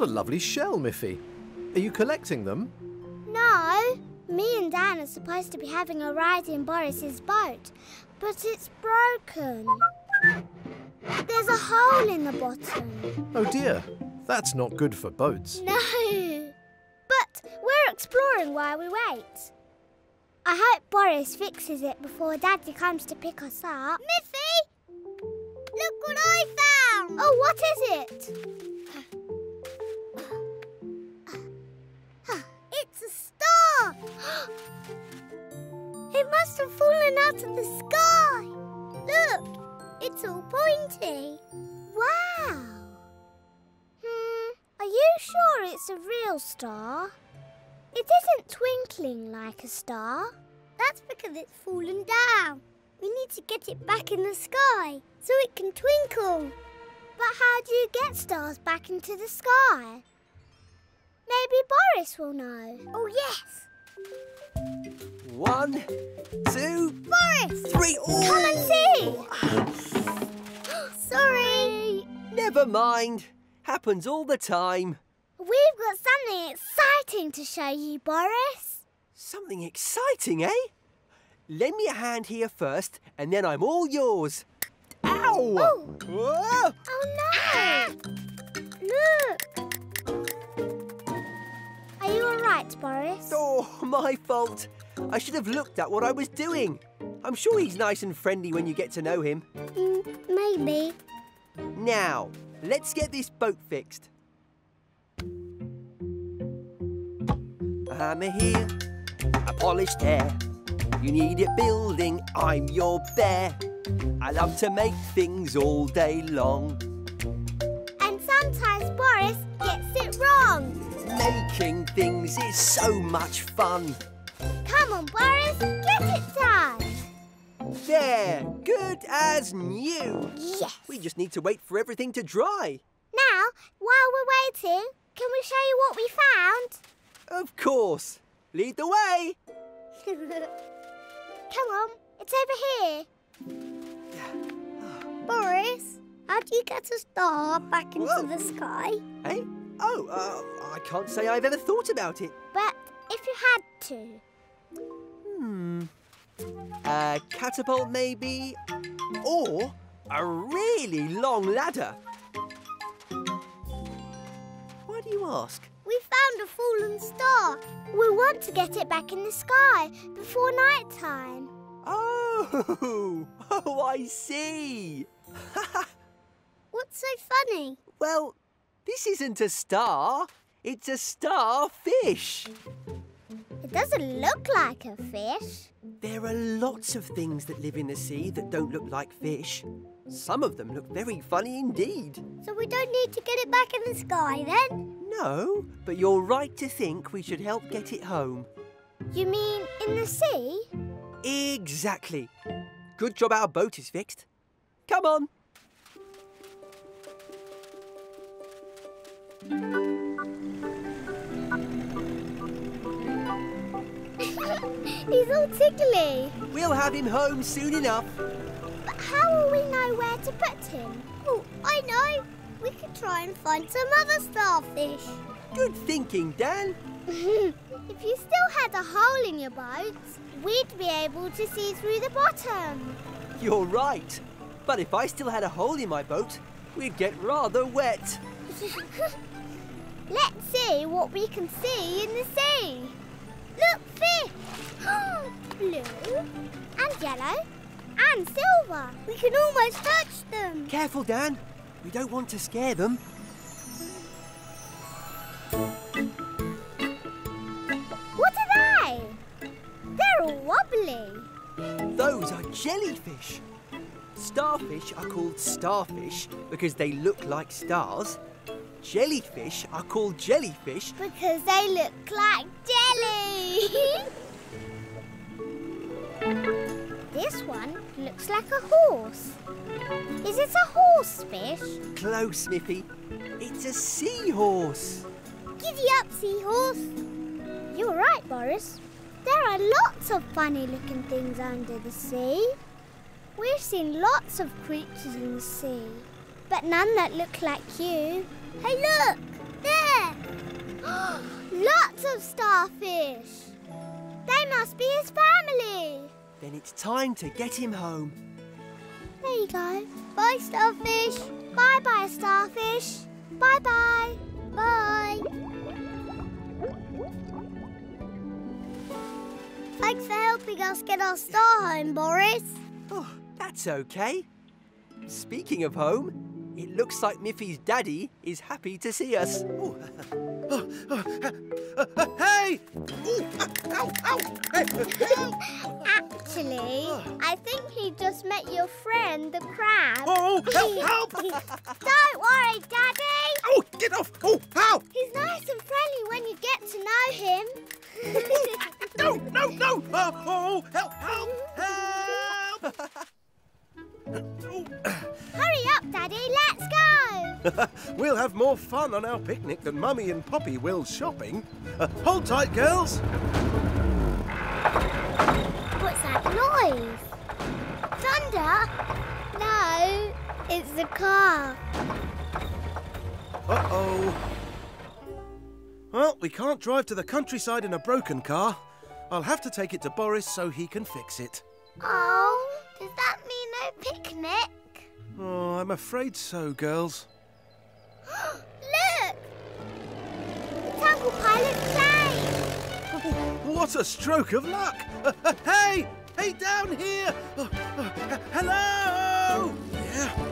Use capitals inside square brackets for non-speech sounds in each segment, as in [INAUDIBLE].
What a lovely shell, Miffy. Are you collecting them? No. Me and Dan are supposed to be having a ride in Boris's boat, but it's broken. There's a hole in the bottom. Oh dear, that's not good for boats. No. But we're exploring while we wait. I hope Boris fixes it before Daddy comes to pick us up. Miffy! Look what I found! Oh, what is it? The sky. Look, it's all pointy. Wow. Hmm, are you sure it's a real star? It isn't twinkling like a star. That's because it's fallen down. We need to get it back in the sky so it can twinkle. But how do you get stars back into the sky? Maybe Boris will know. Oh, yes. One, two, Boris! three. Come and see! [GASPS] Sorry. Never mind. Happens all the time. We've got something exciting to show you, Boris. Something exciting, eh? Lend me a hand here first, and then I'm all yours. Ow! Oh. Oh no! Look! Alright, Boris? Oh, my fault. I should have looked at what I was doing. I'm sure he's nice and friendly when you get to know him. Mm, maybe. Now, let's get this boat fixed. A hammer here, a polished hair. You need it building, I'm your bear. I love to make things all day long. Making things is so much fun. Come on, Boris, get it done. There, good as new. Yes. We just need to wait for everything to dry. Now, while we're waiting, can we show you what we found? Of course. Lead the way. [LAUGHS] Come on, it's over here. [SIGHS] Boris, how do you get a star back into Whoa. the sky? Hey? Oh, uh, I can't say I've ever thought about it. But if you had to, Hmm. A catapult, maybe? Or a really long ladder? Why do you ask? We found a fallen star. we want to get it back in the sky before night time. Oh, [LAUGHS] oh, I see. [LAUGHS] What's so funny? Well, this isn't a star. It's a starfish. It doesn't look like a fish. There are lots of things that live in the sea that don't look like fish. Some of them look very funny indeed. So we don't need to get it back in the sky then? No, but you're right to think we should help get it home. You mean in the sea? Exactly. Good job our boat is fixed. Come on. [LAUGHS] He's all tickly. We'll have him home soon enough. But how will we know where to put him? Oh, I know. We could try and find some other starfish. Good thinking, Dan. [LAUGHS] if you still had a hole in your boat, we'd be able to see through the bottom. You're right. But if I still had a hole in my boat, we'd get rather wet. [LAUGHS] Let's see what we can see in the sea. Look, fish! [GASPS] Blue and yellow and silver. We can almost touch them. Careful, Dan. We don't want to scare them. What are they? They're all wobbly. Those are jellyfish. Starfish are called starfish because they look like stars. Jellyfish are called jellyfish Because they look like jelly. this one looks like a horse. Is it a horse fish? Close, Miffy. It's a seahorse. Giddy up, seahorse. You're right, Boris. There are lots of funny looking things under the sea. We've seen lots of creatures in the sea, but none that look like you. Hey, look! There! [GASPS] Lots of starfish. They must be his family. Then it's time to get him home. There you go. Bye, starfish. Bye bye, starfish. Bye bye. Bye. Thanks for helping us get our star home, Boris. Oh, that's okay. Speaking of home, it looks like Miffy's daddy is happy to see us. Oh, hey! Ooh, ow, ow, hey, ow. Actually, I think he just met your friend, the crab. Oh, oh help, help! Don't worry, Daddy. Oh, get off! Oh, ow! He's nice and friendly when you get to know him. [LAUGHS] No, no, no! Oh, oh, oh, help, help, help! Hurry up, Daddy. Let's go. [LAUGHS] we'll have more fun on our picnic than Mummy and Poppy will shopping. Uh, hold tight, girls. What's that noise? Thunder? No, it's the car. Uh-oh. Well, we can't drive to the countryside in a broken car. I'll have to take it to Boris so he can fix it. Oh, does that mean no picnic? Oh, I'm afraid so, girls. [GASPS] Look! It's Uncle Pilot's plane. What a stroke of luck! [LAUGHS] hey! Hey, down here! Oh, [GASPS] hello! Yeah.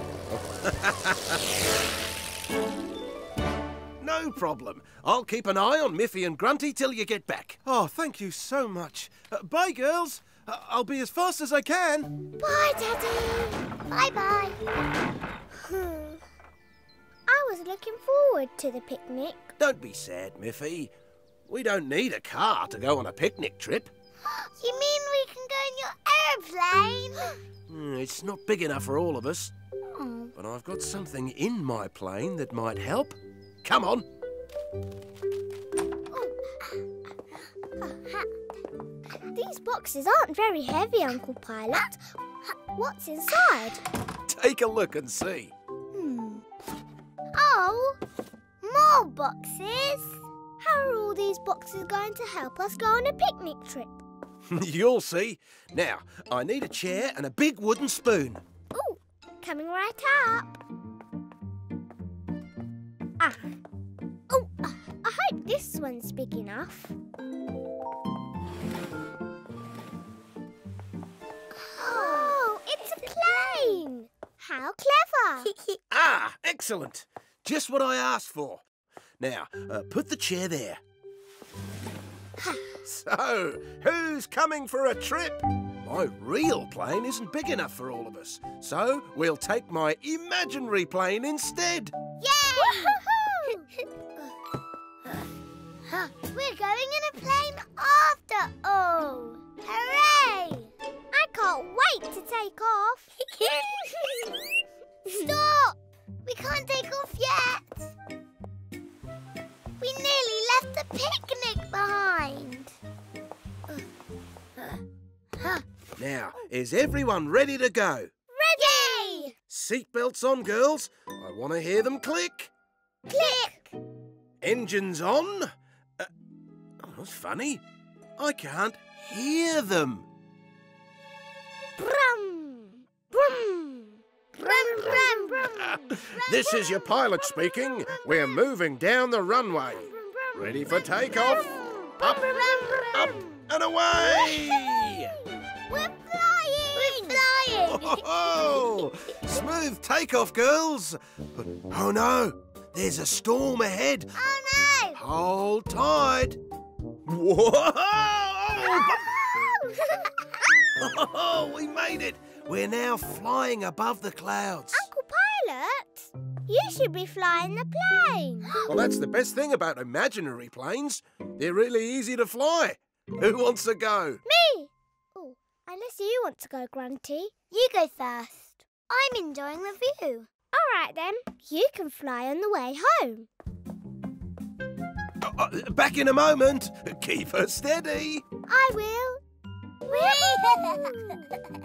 [LAUGHS] no problem. I'll keep an eye on Miffy and Grunty till you get back. Oh, thank you so much. Uh, bye, girls. Uh, I'll be as fast as I can. Bye, Daddy. Bye-bye. Hmm. I was looking forward to the picnic. Don't be sad, Miffy. We don't need a car to go on a picnic trip. [GASPS] You mean we can go in your aeroplane? [GASPS] Mm, It's not big enough for all of us. Oh. But I've got something in my plane that might help. Come on. Oh, uh, uh, uh, these boxes aren't very heavy, Uncle Pilot. What's inside? Take a look and see. Hmm. Oh, more boxes. How are all these boxes going to help us go on a picnic trip? [LAUGHS] You'll see. Now, I need a chair and a big wooden spoon. Oh, coming right up. Ah. Oh, I hope this one's big enough. [LAUGHS] Ah, excellent. Just what I asked for. Now, uh, put the chair there. [SIGHS] so, who's coming for a trip? My real plane isn't big enough for all of us, so we'll take my imaginary plane instead. Yay! [LAUGHS] We're going in a plane after all. Hooray! I can't wait to take off. [LAUGHS] Stop! We can't take off yet. We nearly left the picnic behind. Now, is everyone ready to go? Ready! Seatbelts on, girls. I want to hear them click. Click! Engines on. Uh, oh, that's funny. I can't hear them. Brum! Brum! [LAUGHS] This is your pilot speaking. We're moving down the runway. Ready for takeoff? Up, up, and away! We're flying! We're flying! Oh, smooth takeoff, girls. Oh no, there's a storm ahead. Oh no! Hold tight. Whoa! [LAUGHS] Oh, we made it. We're now flying above the clouds. Uncle Pilot, you should be flying the plane. [GASPS] Well, that's the best thing about imaginary planes. They're really easy to fly. [LAUGHS] Who wants to go? Me! Oh, unless you want to go, Grunty. You go first. I'm enjoying the view. All right then, you can fly on the way home. Uh, uh, back in a moment. Keep her steady. I will. Whee!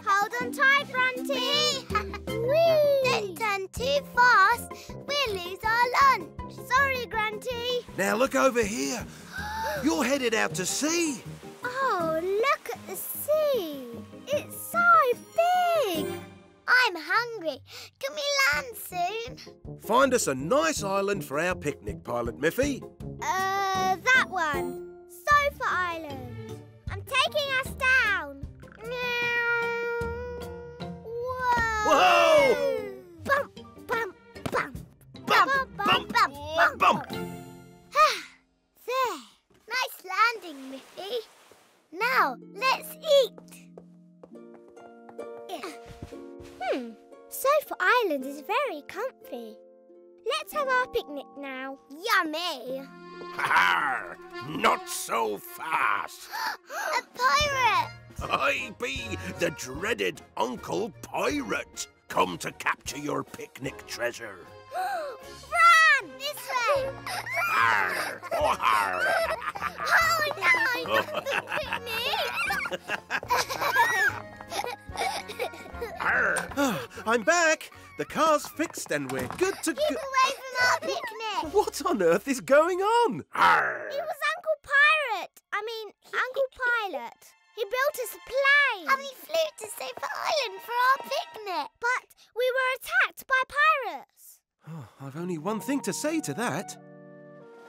Hold on tight, Grunty. Whee! Don't turn too fast. We'll lose our lunch. Sorry, Grunty. Now look over here. You're headed out to sea. Oh, look at the sea. It's so big. I'm hungry. Can we land soon? Find us a nice island for our picnic, Pilot Miffy. Uh, that one. Sofa Island. Taking us down. Whoa! Whoa! Bump, bump, bump. Bump, bump, bump, bump, bump. There. Nice landing, Miffy. Now, let's eat. Hmm. Sofa Island is very comfy. Let's have our picnic now. Yummy. Ha Not so fast. [GASPS] A pirate. I be the dreaded Uncle Pirate, come to capture your picnic treasure. [GASPS] Run! This way. Arr, oh, arr. Oh no, not the picnic. Arr. [LAUGHS] [SIGHS] I'm back. The car's fixed and we're good to Keep go. away from our picnic. What on earth is going on? Arr. It was Uncle Pirate. I mean, Uncle Pilot. He built us a plane. And he flew to Sofa Island for our picnic. But we were attacked by pirates. Oh, I've only one thing to say to that.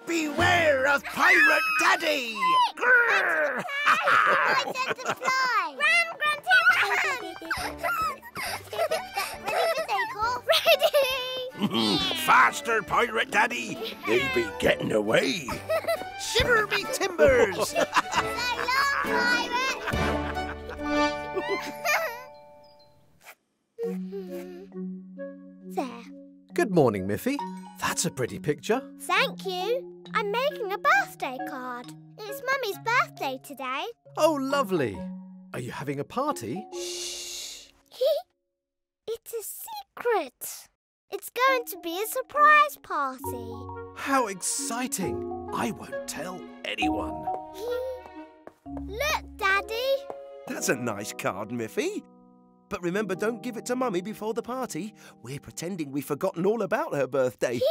Beware of Pirate Daddy! Grrr. I said to fly. Run, Grunty, run! [LAUGHS] Ready! Faster, Pirate Daddy! They be getting away. [LAUGHS] Shiver me timbers! So long, pirate. [LAUGHS] there. Good morning, Miffy. That's a pretty picture. Thank you. I'm making a birthday card. It's Mummy's birthday today. Oh, lovely. Are you having a party? Shh. [LAUGHS] it's a secret. It's going to be a surprise party. How exciting! I won't tell anyone. [LAUGHS] Look, Daddy. That's a nice card, Miffy. But remember, don't give it to Mummy before the party. We're pretending we've forgotten all about her birthday. [LAUGHS]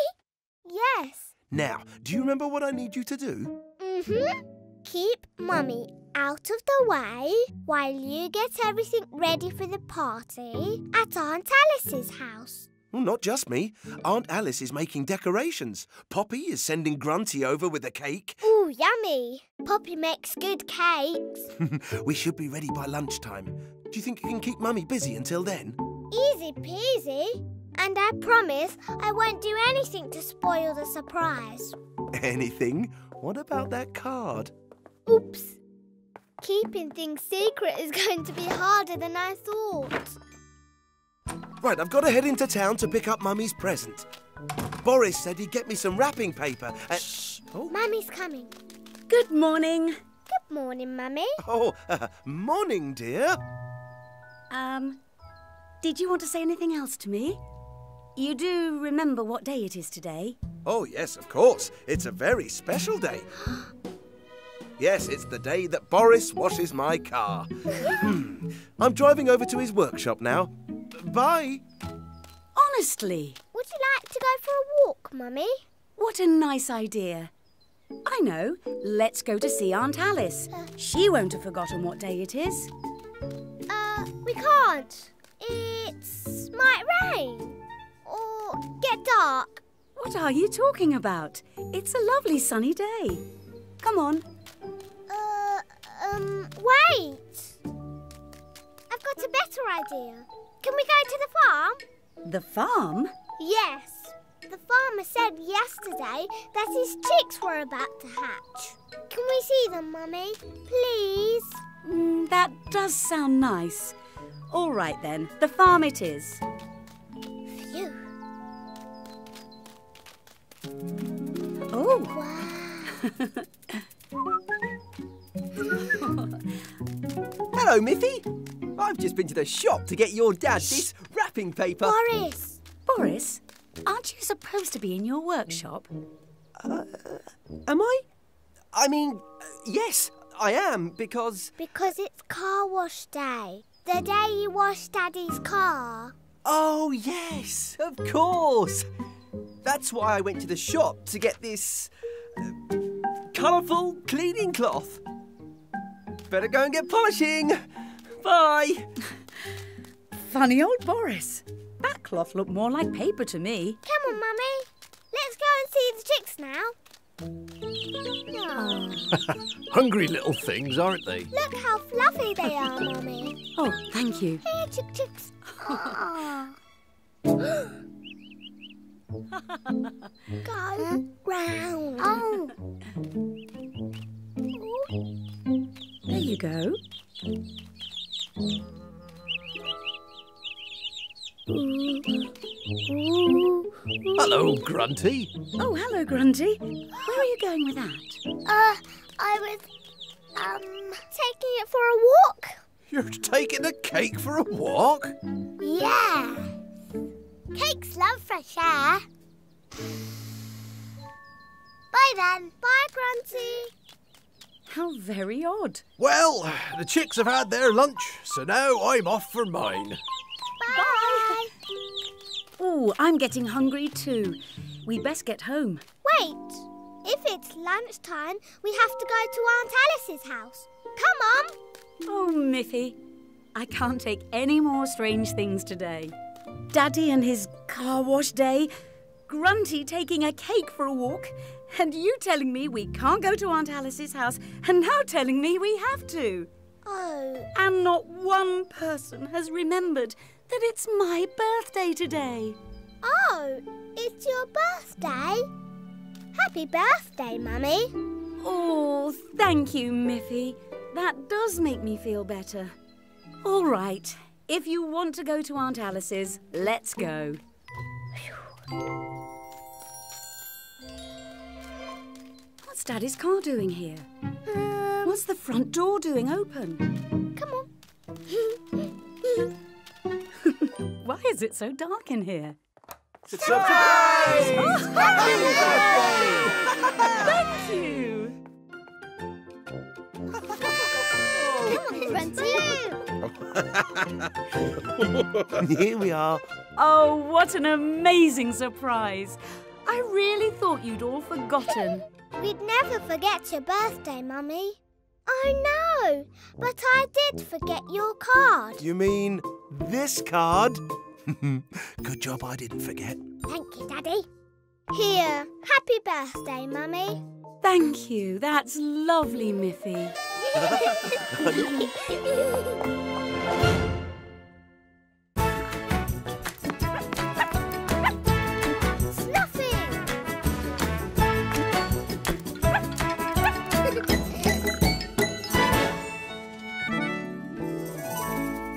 Yes. now, do you remember what I need you to do? Mm-hmm. Keep Mummy out of the way while you get everything ready for the party at Aunt Alice's house. Well, not just me. Aunt Alice is making decorations. Poppy is sending Grunty over with a cake. Ooh, yummy. Poppy makes good cakes. [LAUGHS] we should be ready by lunchtime. Do you think you can keep Mummy busy until then? Easy peasy. And I promise I won't do anything to spoil the surprise. [LAUGHS] Anything? What about that card? Oops. Keeping things secret is [LAUGHS] going to be harder than I thought. Right, I've got to head into town to pick up Mummy's present. Boris said he'd get me some wrapping paper. And... Oh, Mummy's coming. Good morning. Good morning, Mummy. oh uh, morning, dear. Um, did you want to say anything else to me? You do remember what day it is today? Oh, yes, of course. It's a very special day. [GASPS] [GASPS] yes, it's the day that Boris washes my car. Hmm. I'm driving over to his workshop now. Bye. Honestly, Would you like to go for a walk, Mummy? what a nice idea. I know. Let's go to see Aunt Alice. She won't have forgotten what day it is. Uh, we can't. It's might rain or get dark. What are you talking about? It's a lovely sunny day. Come on. Um, wait. I've got a better idea. Can we go to the farm? The farm? Yes. The farmer said yesterday that his chicks were about to hatch. Can we see them, Mummy? Please? Mm, that does sound nice. All right then, the farm it is. Phew. Oh, Wow. [LAUGHS] Hello, Miffy. I've just been to the shop to get your dad this wrapping paper. Boris, Boris, aren't you supposed to be in your workshop? Am I? I mean, uh, yes, I am, because. because it's car wash day. The day you wash Daddy's car. Oh, yes, of course. That's why I went to the shop to get this. colourful cleaning cloth. Better go and get polishing. Bye. Funny old Boris. That cloth looked more like paper to me. Come on, Mummy. Let's go and see the chicks now. Oh, [LAUGHS] Hungry little things, aren't they? look how fluffy they are, Mummy. Oh, thank you. Here, chick chicks. Aw. [LAUGHS] go round. Oh, There you go. Hello, Grunty. Oh, hello, Grunty. Where are you going with that? Uh, I was, um, taking it for a walk. You're taking a cake for a walk? Yeah. Cakes love fresh air. Bye then. Bye, Grunty. How very odd. Well, the chicks have had their lunch, so now I'm off for mine. Bye. Oh, I'm getting hungry too. We'd best get home. Wait. If it's lunchtime, we have to go to Aunt Alice's house. Come on. Oh, Miffy. I can't take any more strange things today. Daddy and his car wash day, Grunty taking a cake for a walk, and you telling me we can't go to Aunt Alice's house, and now telling me we have to. Oh, And not one person has remembered that it's my birthday today. oh, it's your birthday. Happy birthday, Mummy. Oh, thank you, Miffy. That does make me feel better. All right, if you want to go to Aunt Alice's, let's go. What's Daddy's car doing here? Um, What's the front door doing open? come on. [LAUGHS] Why is it so dark in here? Surprise! Thank you. [LAUGHS] Here we are. Oh, what an amazing surprise. I really thought you'd all forgotten. We'd never forget your birthday, Mummy. Oh no, but I did forget your card. You mean this card? [LAUGHS] Good job I didn't forget. Thank you, Daddy. Here, happy birthday, Mummy. Thank you. That's lovely, Miffy. [LAUGHS] [LAUGHS]